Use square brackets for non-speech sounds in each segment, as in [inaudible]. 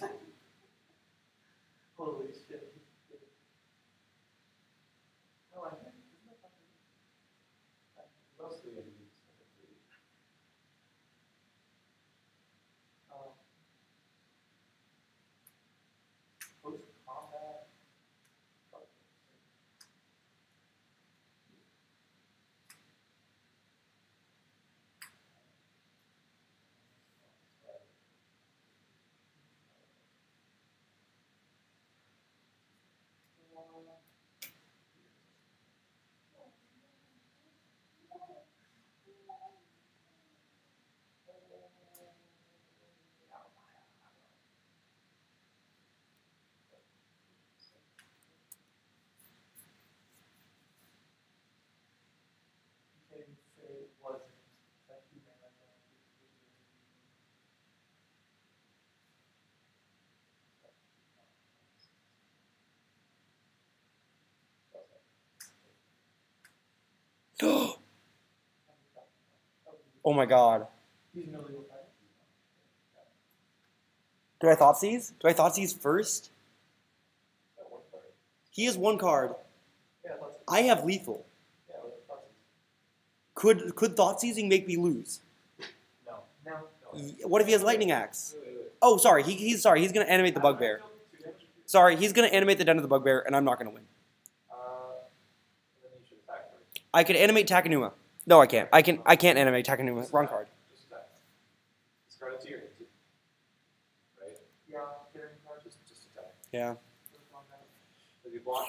Perfect. Oh my god. Do I Thoughtseize? Do I Thoughtseize first? He has one card. I have lethal. Could could thought seizing make me lose? No. No. What if he has lightning axe? Oh, sorry. He, he's sorry. He's gonna animate the bugbear. Sorry, he's gonna animate the den of the bugbear, and I'm not gonna win. I could animate Takenuma. No, I can't. I can. I can't animate Takenuma. Wrong card. Just attack. Discard it to your hand. Right? Yeah, get him card. Just, just attack. Yeah. First one down. If you block,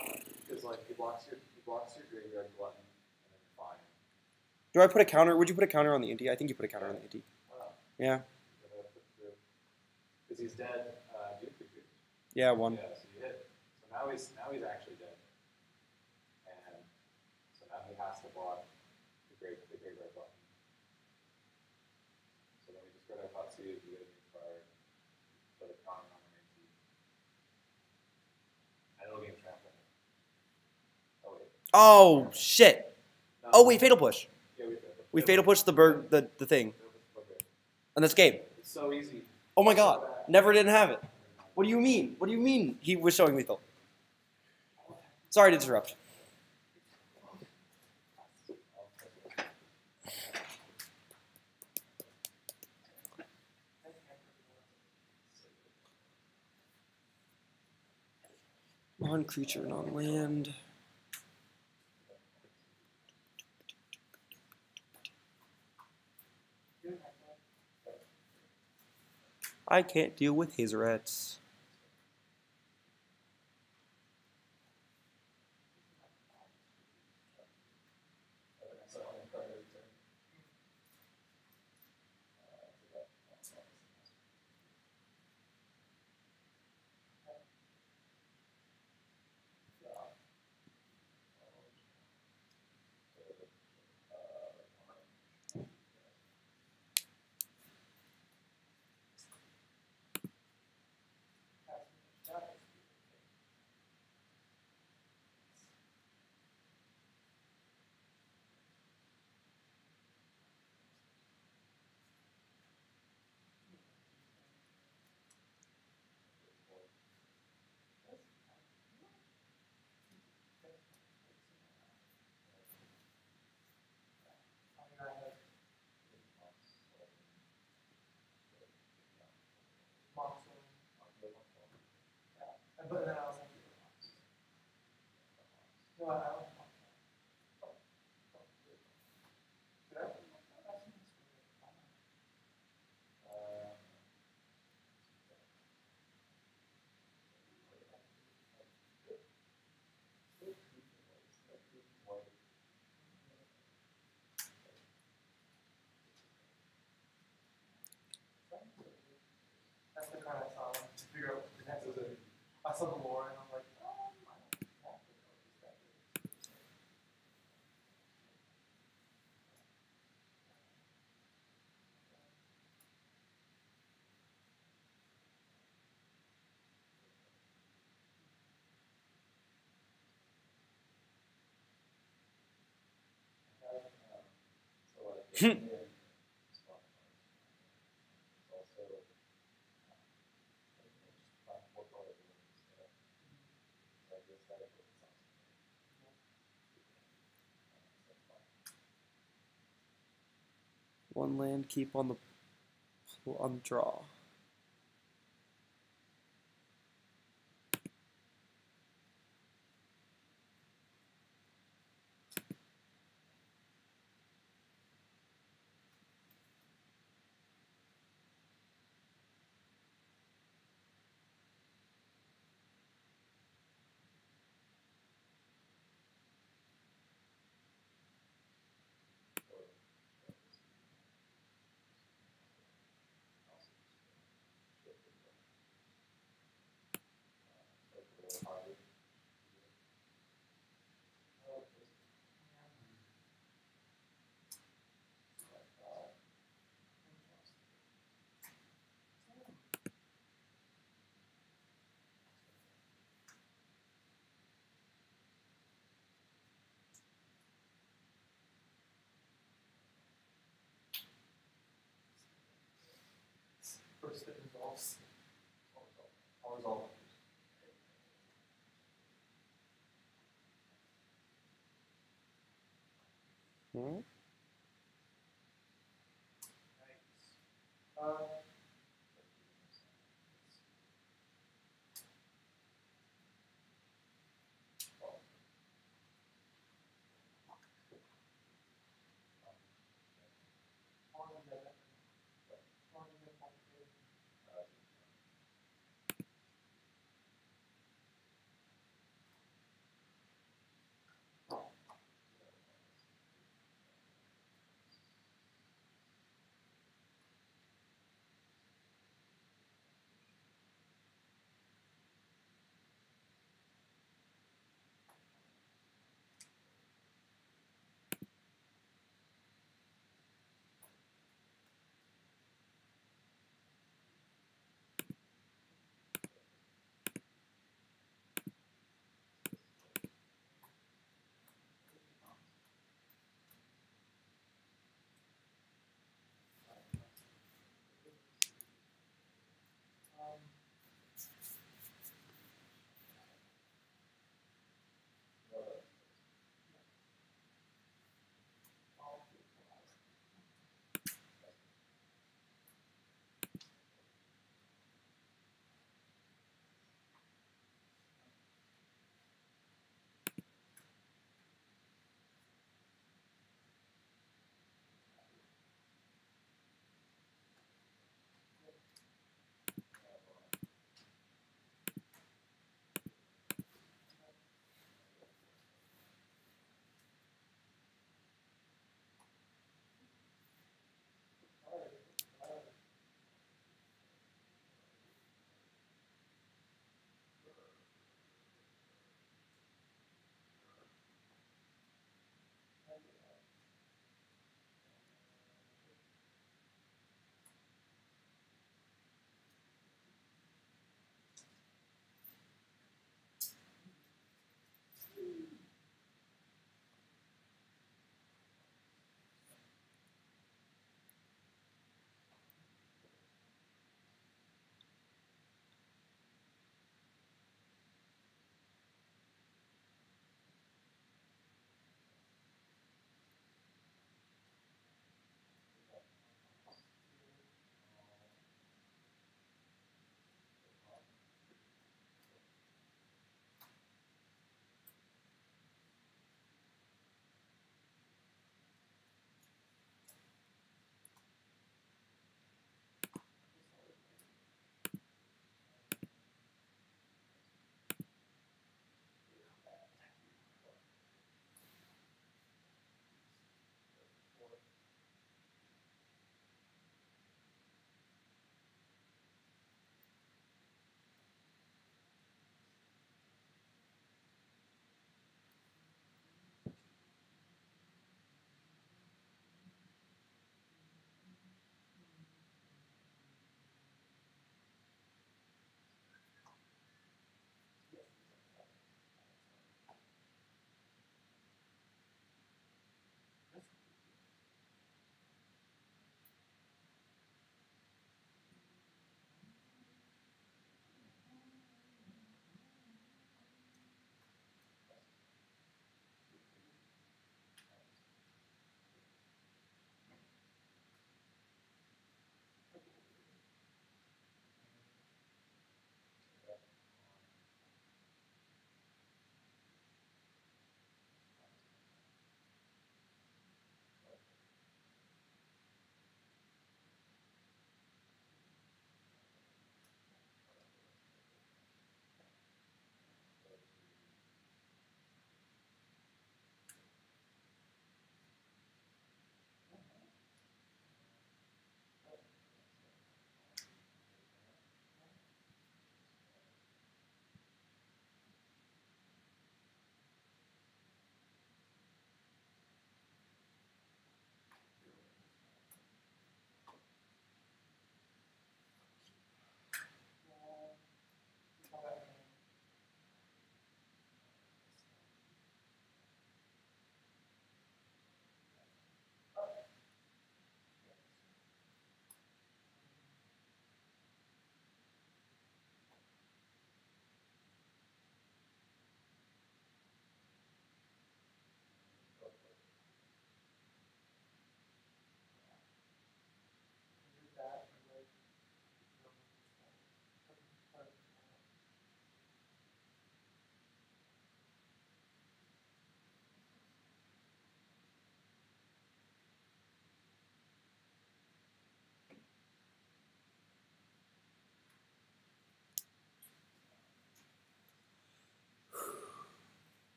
because like he blocks your, he blocks your graveyard button, and then you're fine. Do I put a counter? Would you put a counter on the Inti? I think you put a counter on the Inti. Wow. Yeah. Because he's dead. Uh, do you think you- Yeah. One. Yeah, so you hit. So now he's now he's actually dead. And so now he has to block the great the great red button. So then we just go to Katsu, you get a new card, put a counter on the main team. And it'll be in trample. Oh. Shit. Oh wait, fatal push. Yeah, we fatal. We fatal push the bird, the the thing, and this game. It's so easy. Oh my god. Never didn't have it. What do you mean? What do you mean? He was showing lethal. Sorry to interrupt. Non creature, non land. I can't deal with Hazorets. But saw the lore and I'm like, oh, [laughs] One land keep on the on draw. First it involves. Always all. Hmm?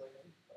like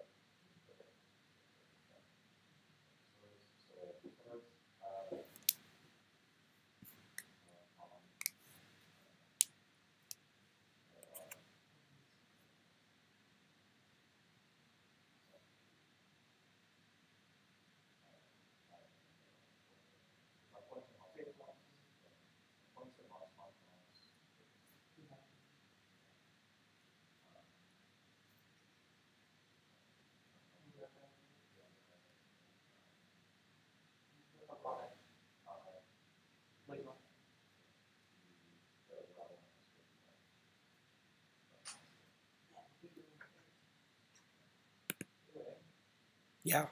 Yeah.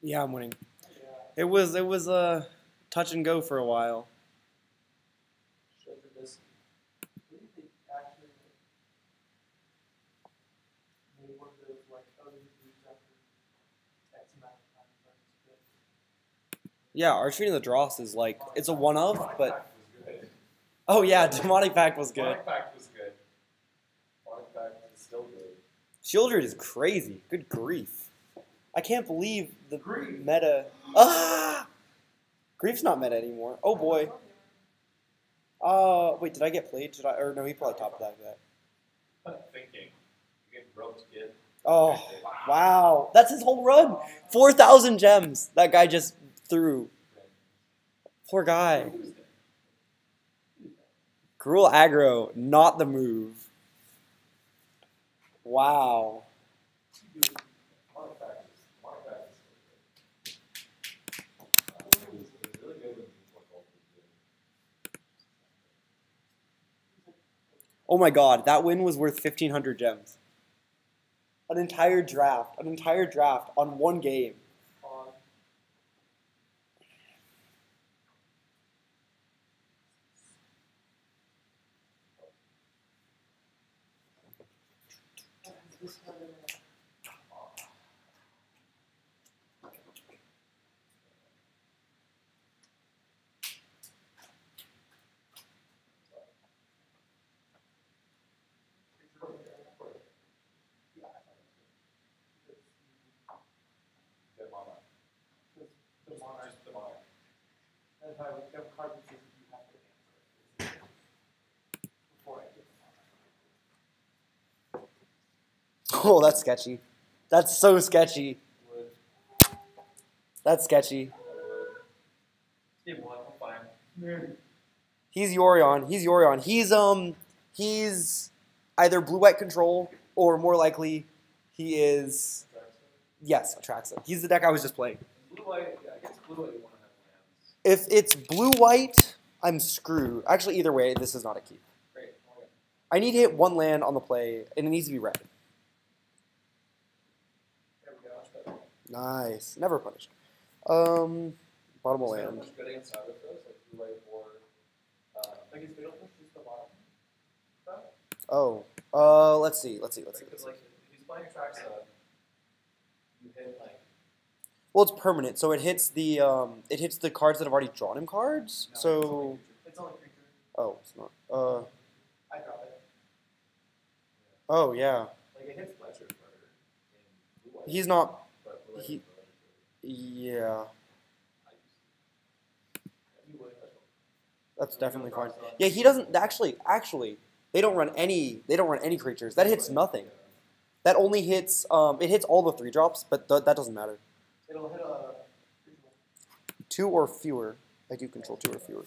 Yeah, I'm winning. It was it was a uh, touch and go for a while. Show for this. What do you think actually made one of those like other groups after X amount of time started to spit? Yeah, our treating the dross is like it's a one of, but Pact was good. oh yeah, [laughs] demonic pact was good. Demonic Pact was good. Demonic Pact is still good. Shieldred is crazy. Good grief. I can't believe the Grief. meta. Ah! Grief's not meta anymore. Oh boy. Uh, wait, did I get played? Did I? Or no, he probably top that. that. I'm thinking. You get roped, kid. Oh, wow. That's his whole run. 4,000 gems that guy just threw. Poor guy. Cruel aggro, not the move. Wow. Demonic Pact is Demonic Pact is still good. Uh, it was, it was really good when Deep Gold was good. Oh my god, that win was worth 1,500 gems. An entire draft, an entire draft on one game. On this one, Demonic. the monarch. Just Demonic. And if I would have card that says you have to answer it. Before I get the monarch. Oh, that's sketchy. That's so sketchy. That's sketchy. He's Yorion. He's Yorion. He's um he's either blue white control or more likely he is yes, Atraxa. He's the deck I was just playing. If it's blue white, I'm screwed. Actually, either way, this is not a keep. I need to hit one land on the play, and it needs to be red. There we go. That's better. Nice. Never punished. Um, bottom of land. much good against Cyber throws, like blue white or uh, I guess we don't push just the bottom. Oh. Uh, let's see. Let's see. Let's see. Let's see. like if he's playing Atraxa, you hit like Well, it's permanent, so it hits the um, it hits the cards that have already drawn him cards. no, So, it's only creature. oh, it's not. Uh, I drop it. oh yeah. Like it hits Fletcher Murder in blue white. He's not. He- Yeah, that's definitely fine. Yeah, he doesn't actually. Actually, they don't run any. They don't run any creatures. That hits nothing. That only hits. Um, it hits all the three drops, but th- that doesn't matter. It'll hit. Two or fewer. I do control two or fewer.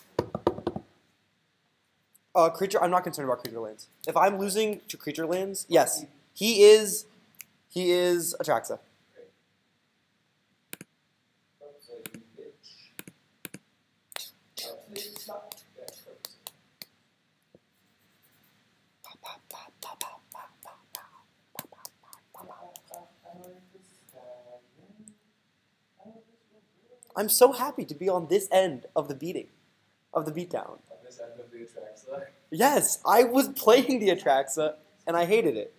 Uh, creature. I'm not concerned about creature lands. If I'm losing to creature lands, yes, he is. He is Atraxa. I'm so happy to be on this end of the beating, of the beatdown. On this end of the Atraxa? Yes, I was playing the Atraxa and I hated it.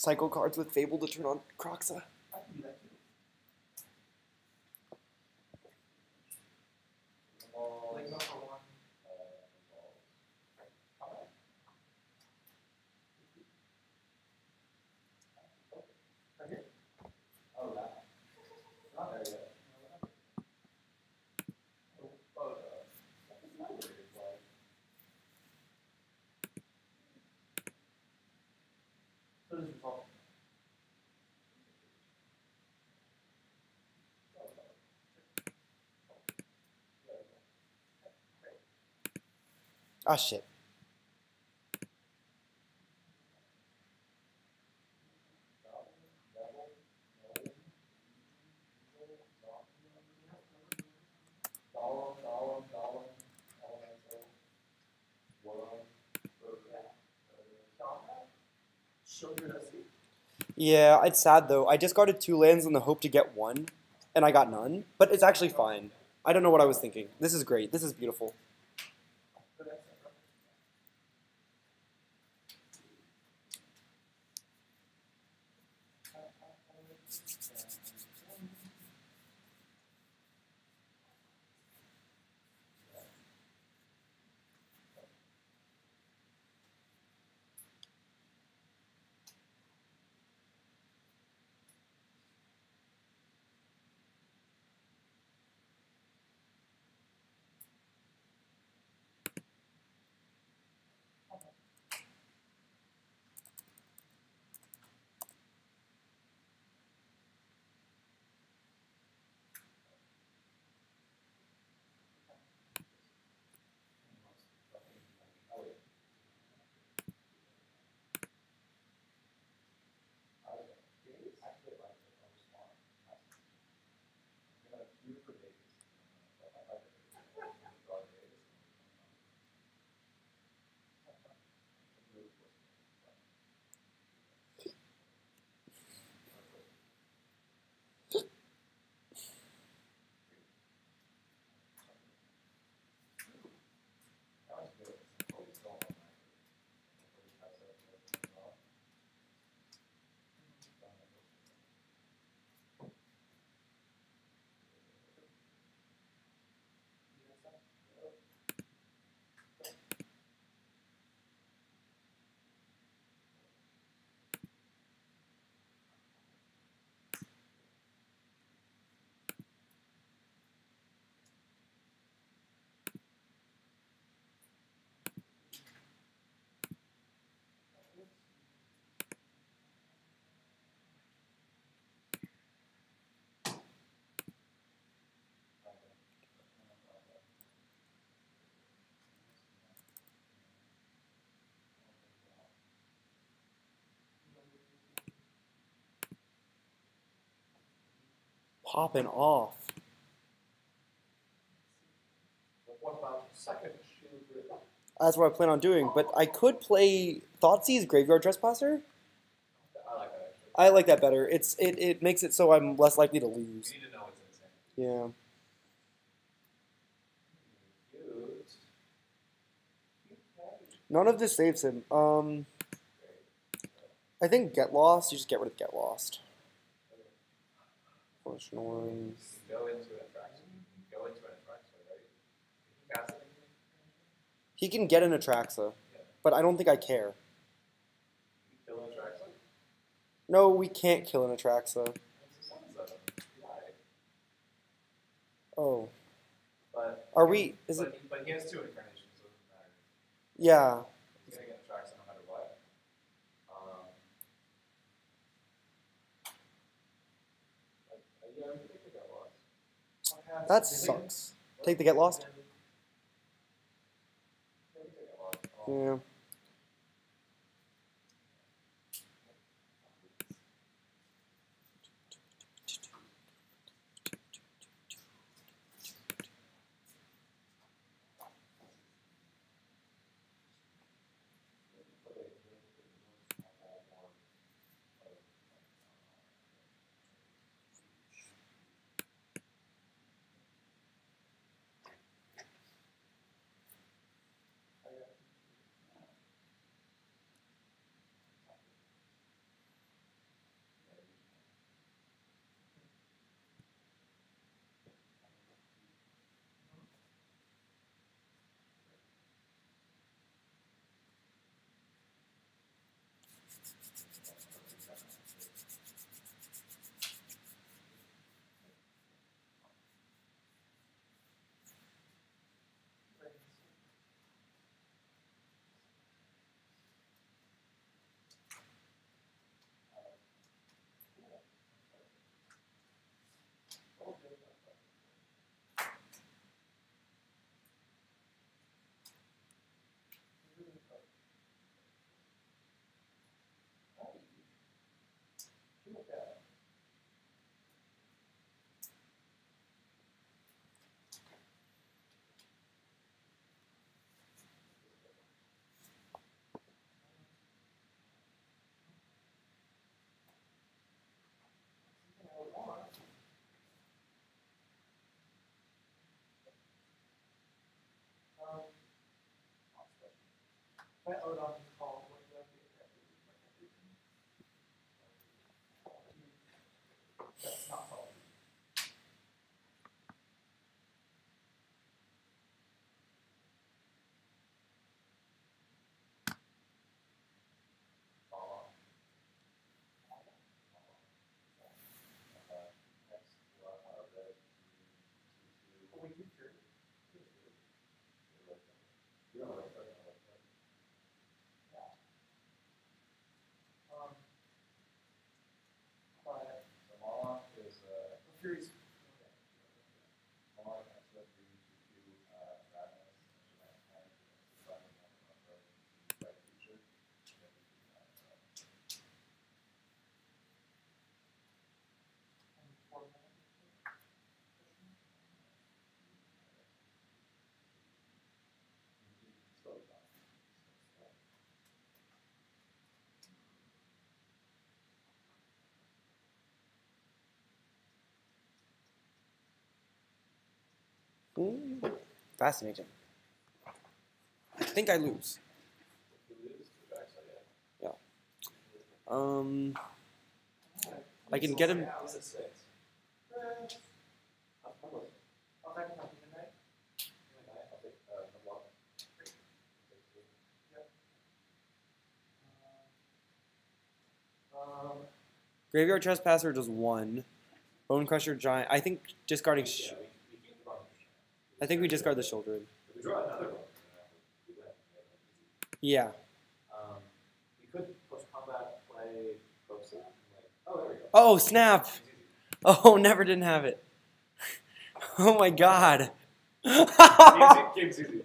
Cycle cards with Fable to turn on Kroxa. I can do that too. Balls, Like number one. uh, balls. Alright. Right here. Oh, that. Not there yet. Oh, oh, That's not a very good play. so this is all. Ah, shit. Gollum, Gollum, Gollum, Elemental, Worm, Show Ah, SC. Yeah, it's sad though. I discarded two lands in the hope to get one, and I got none. But it's actually fine. I don't know what I was thinking. This is great. This is beautiful. Popping off. What about second shoe? That's what I plan on doing. But I could play Thoughtseize Graveyard Trespasser. I like that. I like that better. It's it, it makes it so I'm less likely to lose. to know what's insane. Yeah. None of this saves him. Um I think Get Lost, you just get rid of Get Lost. Force Noise. Go into an Atraxa. Go into an Atraxa, right? If you cast anything, He can get an Atraxa, Yeah. but I don't think I care. kill an. No, we can't kill an Atraxa. It's a seven seven. Why? Oh. But Are we is but, it but he has two incarnations, so it yeah. He's gonna get an Atraxa no matter what. Um, like, uh, yeah, we can take that loss. That sucks. Take the Get Lost? Yeah, we can take that loss. Um, Yeah. I owed on his call. What did I do? That's not solid. Follow. Uh, next, we'll have our red, two, two, But we did your. two. You don't like that, I like that. Um, but So Moloch is, uh, the Furies. Moloch has a three, two, two, uh, Radness, and Shabbat Tank, and Simon, and Upper, right feature. and four minutes. Hmm. Fascinating. I think I lose. Yeah. Um, I can get him. Graveyard Trespasser does one. Bonecrusher Giant. I think discarding. Sh- Yeah, we, we keep the bottom. I think we discard the shoulder. If we draw another one, we would have to make it Yeah. Um, we could push combat, play and like, oh, there we go. Oh snap! Oh, never didn't have it. Oh my god. Game's easy.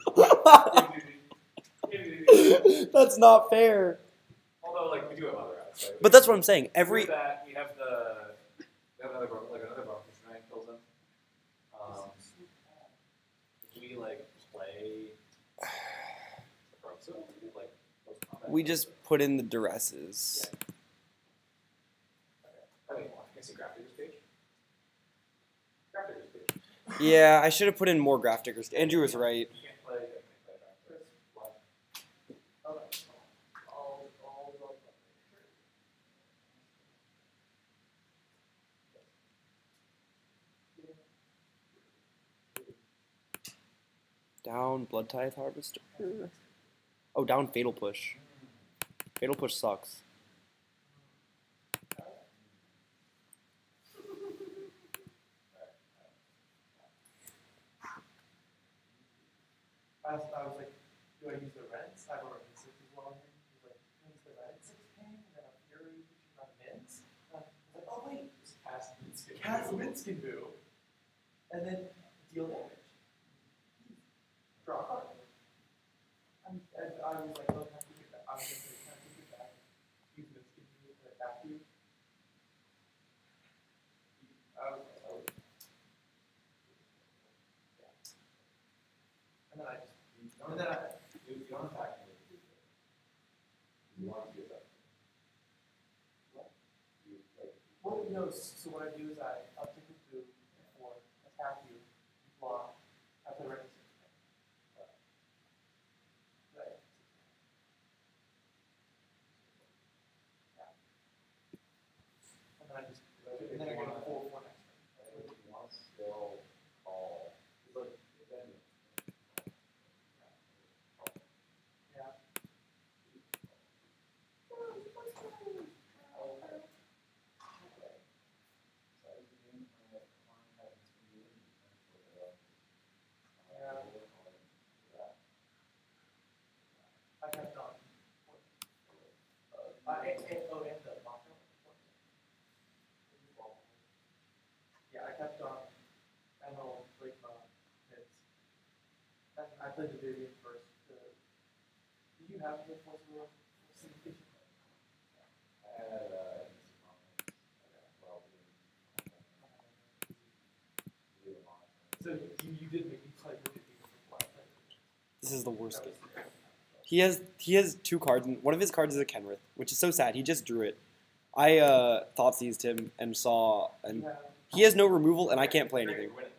Game's easy. That's not fair. Although, like, we do have other outs, right? But that's what I'm saying. Every that, we have the, we have another, bro- like, another Broken Shrine kills him. Um, do we, like, play Proxy? Like, post combat? We just put in the duresses. I mean, I can see Graphics page. Graphics page. Yeah, I should have put in more graph diggers. Andrew was right. You can't play, you can't play Graphics. What? Oh, okay. I'll, I'll go. Down Blood Tithe Harvester. Oh, down Fatal Push. Fatal Push socks. Oh wait, can do, and then deal damage. Draw a I was like, oh, can I take it back? I was gonna say, can I take it back? Use mints can do it, put it back to you. I was, I was, yeah. And so what I do is I attack you, block, I play right six. Right. And then I just, and then I get a four, four next turn. I think if you want to still call, it's like, then. Yeah. I kept on. Uh, and, and, oh, and the Mako. Yeah, I kept on, I know, like, uh, hits. And I Vivian first, the, did you have the Force of Will? I had, uh, this comment, well, we didn't want So you, you did make me play with it even before I played it. This is the worst game. He has he has two cards, and one of his cards is a Kenrith, which is so sad. He just drew it. I uh, thought seized him and saw, and have, he has no removal, and I can't play anything. Winning.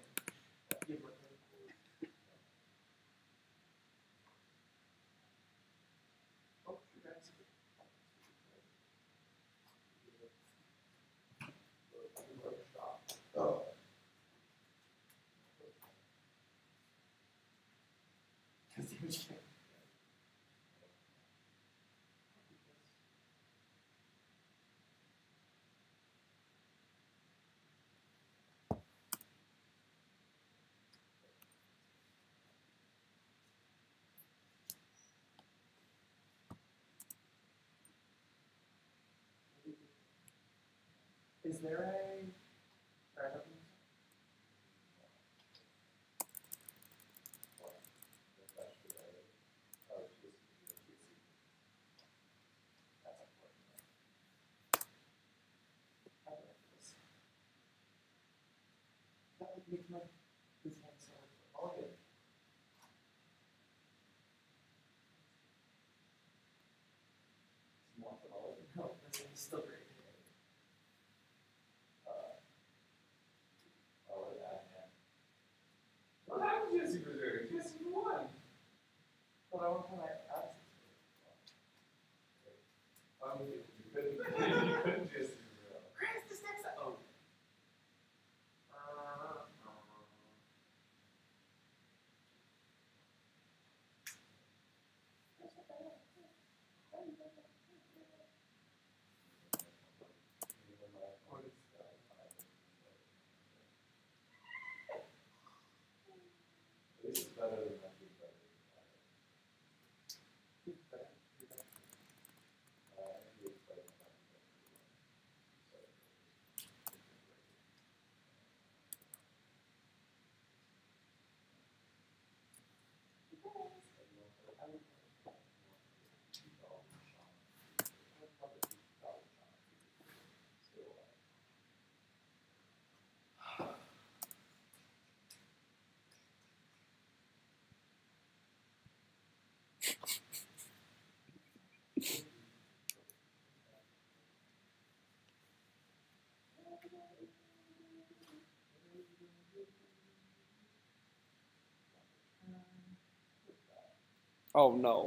you have Richter. Is there a? Sorry, I don't think so. I don't like this. Make my this hand so all good. No, this is still great. What happened to Jesse Reserve? Jesse won. But I want to my abs. Um, you couldn't, you couldn't Jesse Reserve. Chris, this next oh. This is better than Oh no.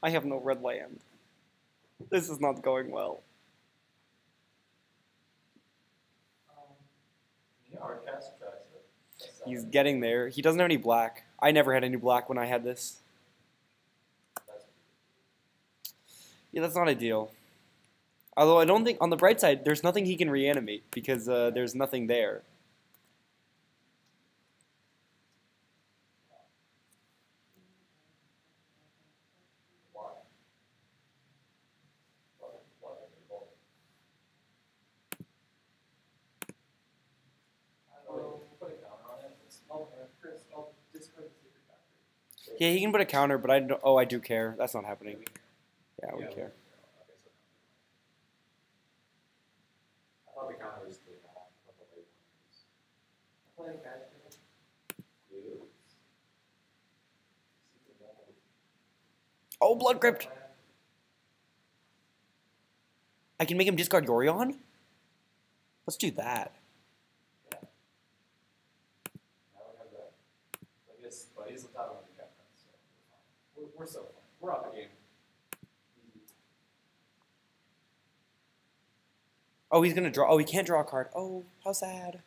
I have no red land. This is not going well. He's getting there. He doesn't have any black. I never had any black when I had this. Yeah, that's not ideal. Although I don't think, on the bright side, there's nothing he can reanimate because uh, there's nothing there. Yeah, he can put a counter, but I don't. Oh, I do care. That's not happening. Yeah, we Yeah, care. Okay, so. I thought the counter was three and a half. I thought the late one was Play guys. two. Oh, blood crypt. I can make him discard Yorion. Let's do that. Now we have that. I guess, but he's the top of the captain, so we're fine. We're, we're so fine. We're out the game. Oh, he's gonna draw. Oh, he can't draw a card. Oh, how sad.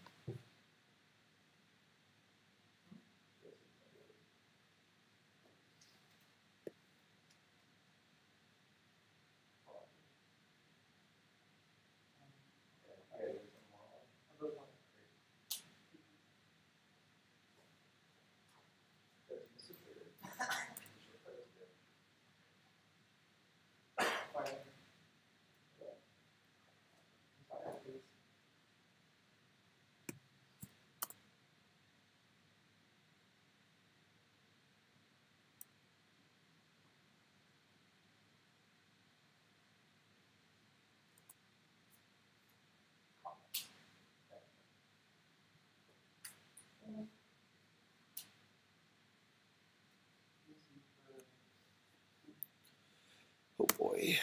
Oh boy.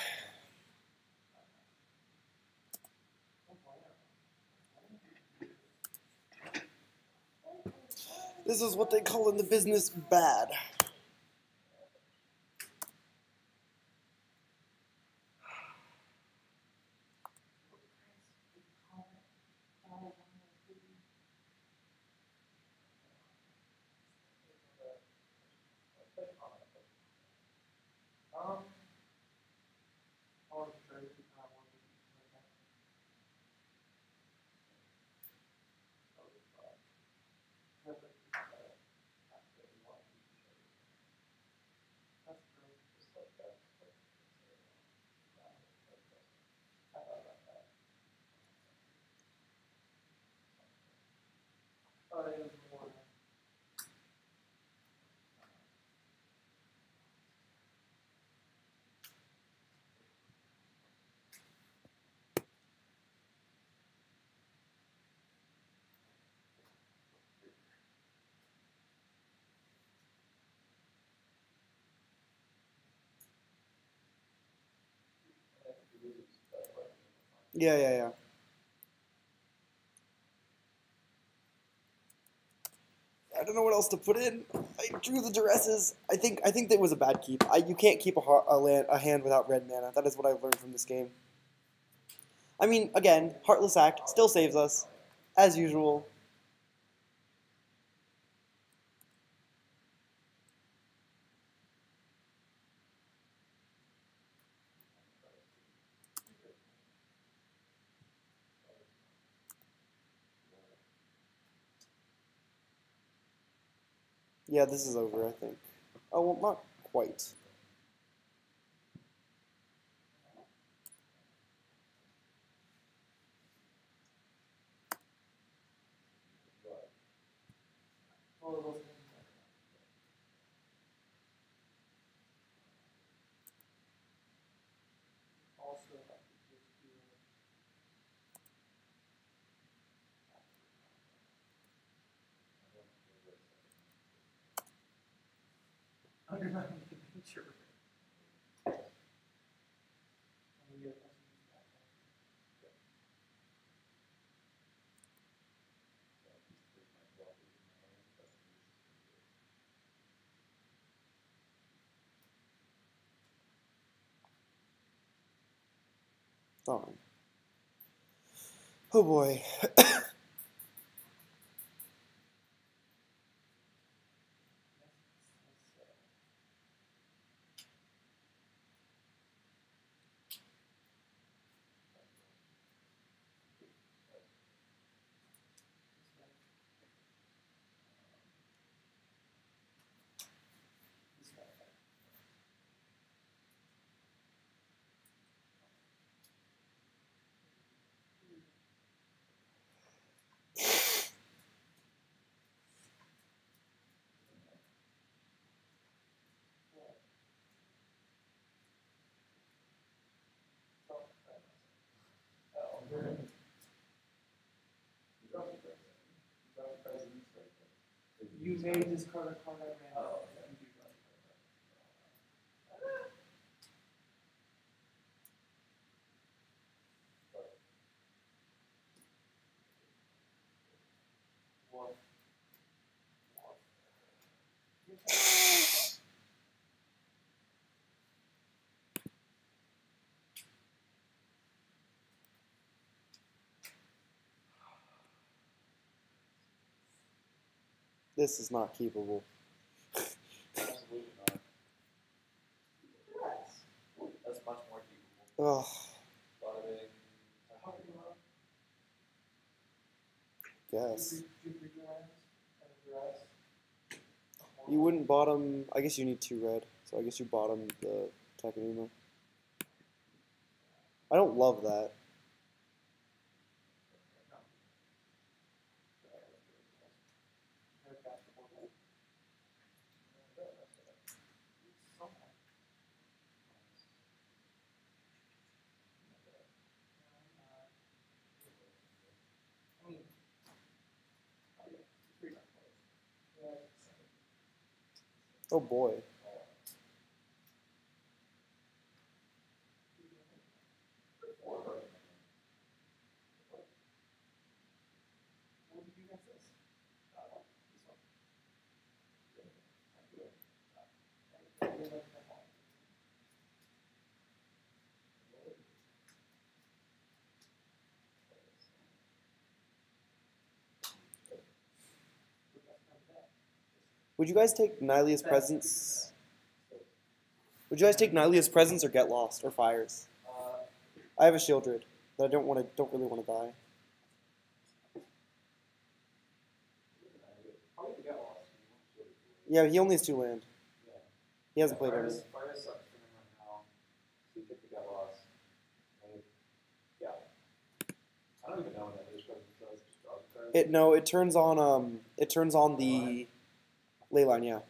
This is what they call in the business bad. Yeah, yeah, yeah. I don't know what else to put in. I drew the duresses. I think I think that was a bad keep. I, you can't keep a, a, land, a hand without red mana. That is what I've learned from this game. I mean, again, Heartless Act still saves us, as usual. Yeah, this is over, I think. Oh, well, not quite. Well, it wasn't. Also, I could just do. Undermine Darn. Oh boy. [clears throat] You may discard a card I This is not keepable. Absolutely not. That's much more keepable. Your eyes? You wouldn't bottom. I guess you need two red, so I guess you bottom the Takenuma. I don't love that. Heard that before. Somehow. I mean, oh yeah, three times. Yeah, Oh boy. Would you guys take Nylia's presence? Would you guys take Nylia's presence or get lost or fires? Uh, I have a Shieldred, that I don't want to. Don't really want to die. probably the get lost. Yeah, he only has two land. He hasn't played any. is- Fire sucks for him right now. So you get the get lost. And, yeah. I don't even know what that is, but it does just draw the card. It no, it turns on um, it turns on the ley line. Yeah.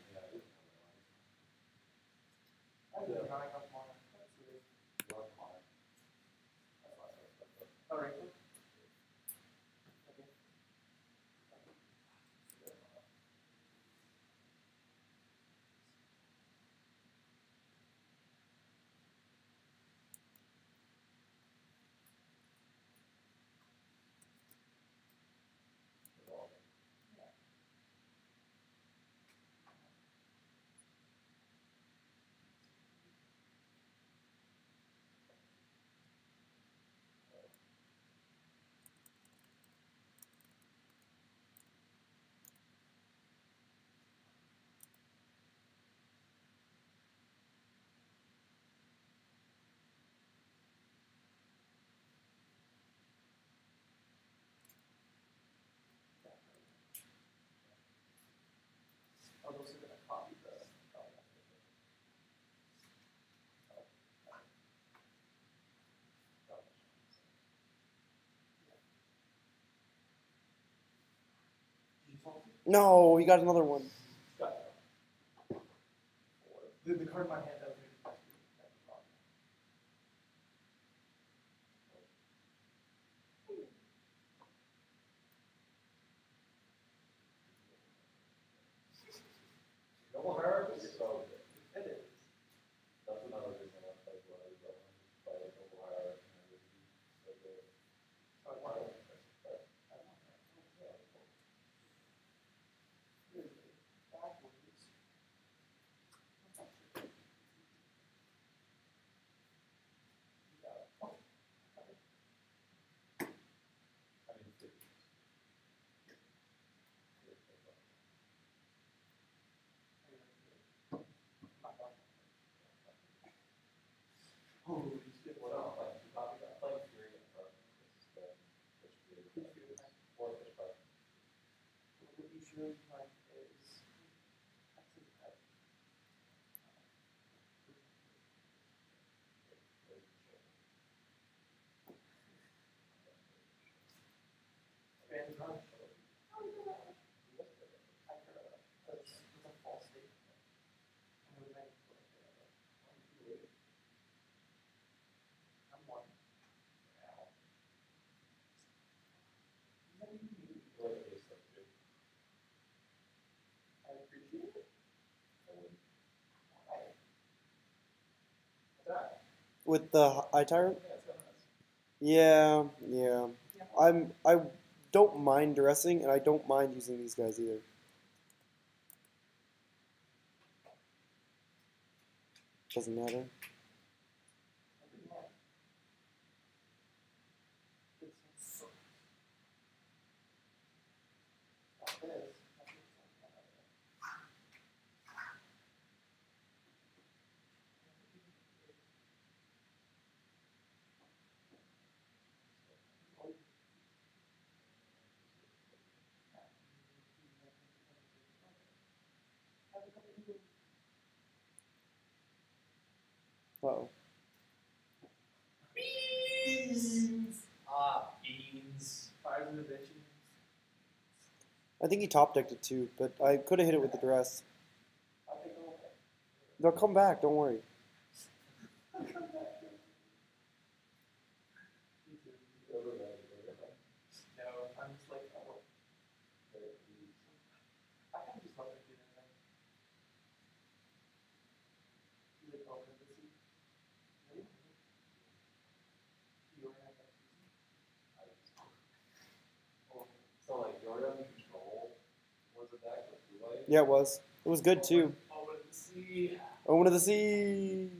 No, he got another one. The card in my hand. really like is I think that With the eye tyrant? Yeah, yeah. I'm I don't mind dressing, and I don't mind using these guys either. Doesn't matter. I think he top decked it too, but I could have hit it with the dress. They'll come back, don't worry. Yeah, it was. It was good too. Over to the Sea. Omen of the Sea.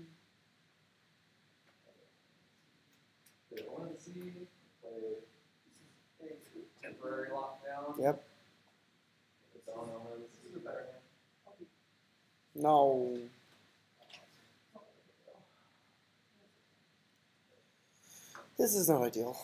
Temporary lockdown. Yep. No. This is not ideal.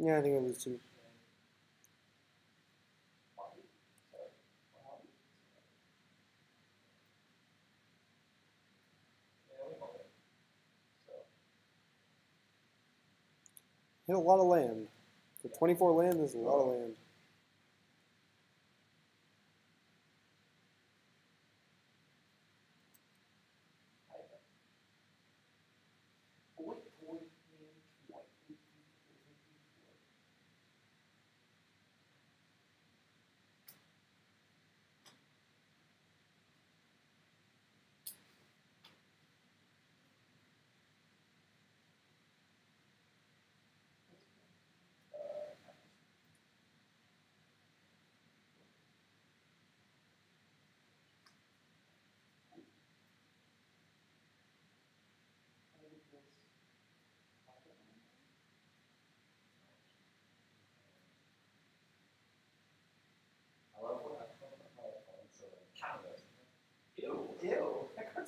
Yeah, I think I lose two. Hit a lot of land. The 24 land is a lot of land.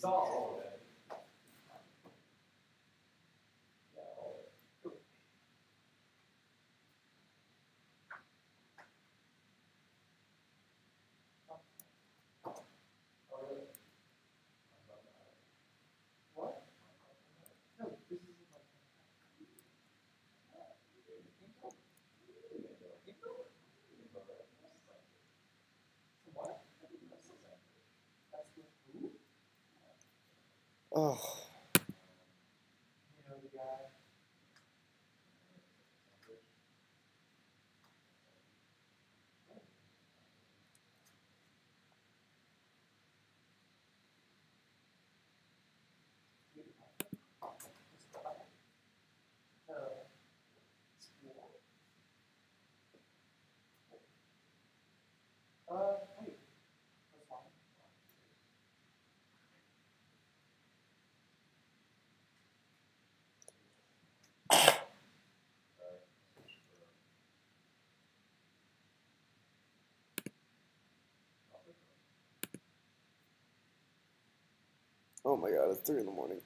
Saul. Oh. Oh my god, it's three in the morning.